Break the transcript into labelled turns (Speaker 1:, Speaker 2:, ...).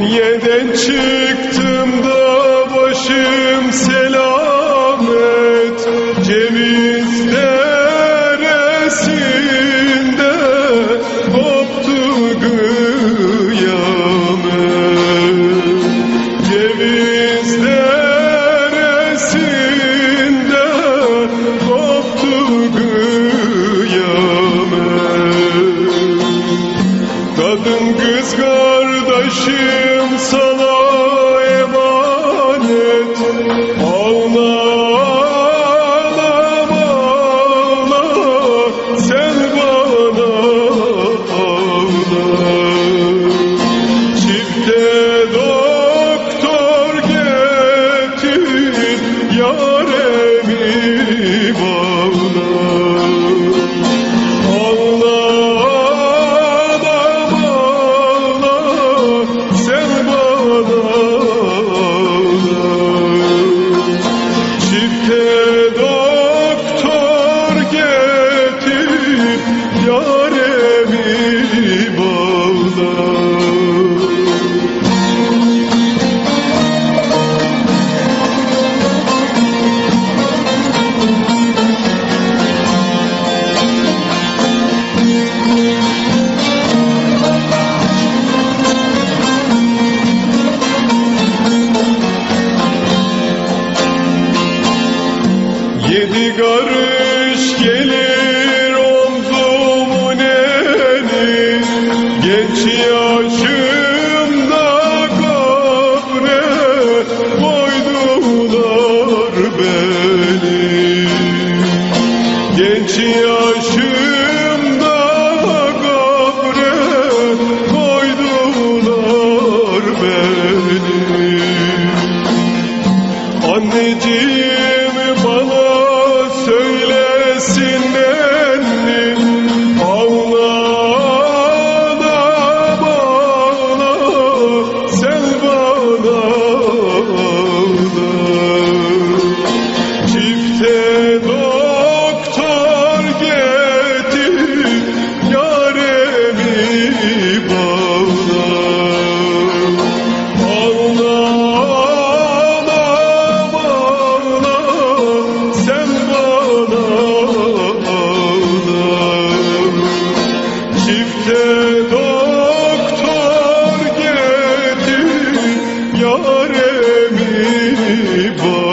Speaker 1: Dünyadan çıktım da başım selamet Ceviz deresinde koptu kıyamet Ceviz deresinde koptu kıyamet Kadın kız kardeşim do genç yaşımda kabre koydular beni. Anneciğim bak